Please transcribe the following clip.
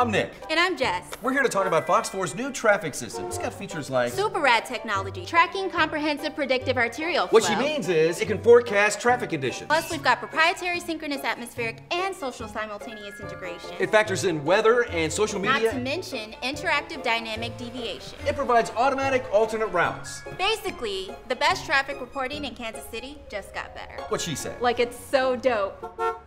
I'm Nick. And I'm Jess. We're here to talk about Fox 4's new traffic system. It's got features like. Super rad technology, tracking comprehensive predictive arterial flow. What she means is it can forecast traffic conditions. Plus, we've got proprietary synchronous atmospheric and social simultaneous integration. It factors in weather and social media. Not to mention interactive dynamic deviation. It provides automatic alternate routes. Basically, the best traffic reporting in Kansas City just got better. What she said. Like it's so dope.